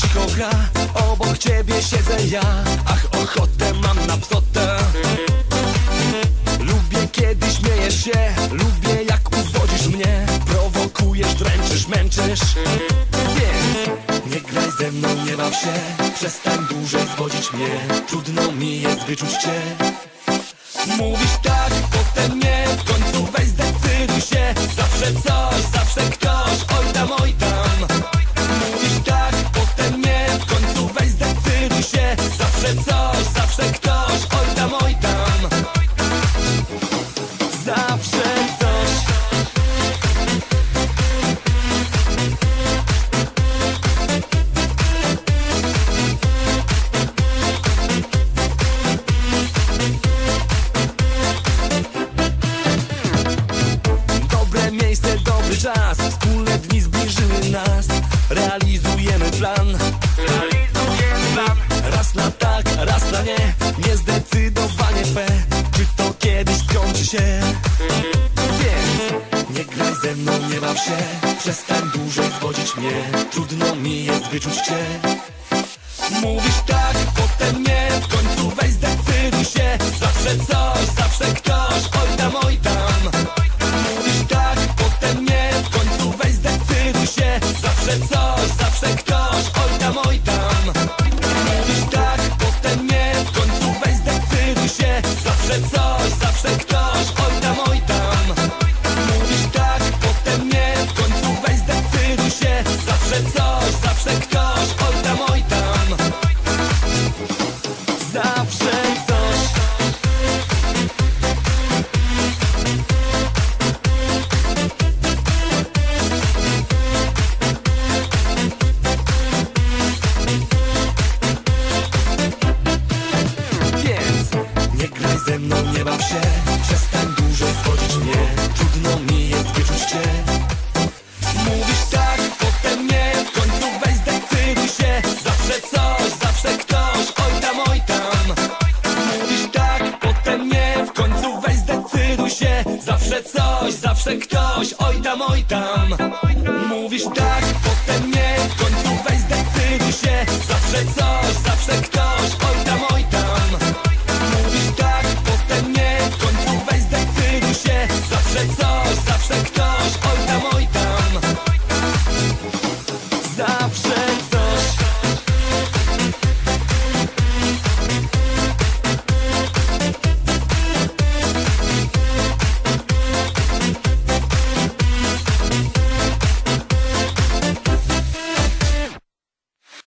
cicho gra Obok ciebie siedzę ja. Ach, ochotę mam na psotę. Lubię, kiedy śmiejesz się. Lubię, jak uwodzisz mnie. Prowokujesz, dręczysz, męczysz. Więc nie graj ze mną, nie baw się. Przestań dłużej zwodzić mnie. Trudno mi jest wyczuć cię. Mówisz tak, potem nie. W końcu weź zdecyduj się. Zawsze co Zawsze coś, zawsze ktoś Oj tam, oj tam. Zawsze coś. Dobre miejsce, dobry czas. Wspólne dni zbliżyły nas. Realizujemy plan nie baw się Przestań dłużej zwodzić mnie. Trudno mi jest wyczuć cię. Mówisz tak, potem nie. W końcu weź zdecyduj się. Zawsze coś, zawsze ktoś. Oj tam, oj tam. Mówisz tak, potem nie. W końcu weź zdecyduj się. Zawsze coś, zawsze ktoś. Oj tam, oj tam. Mówisz tak, potem nie. W końcu weź zdecyduj się. Zawsze coś, zawsze ktoś się Zawsze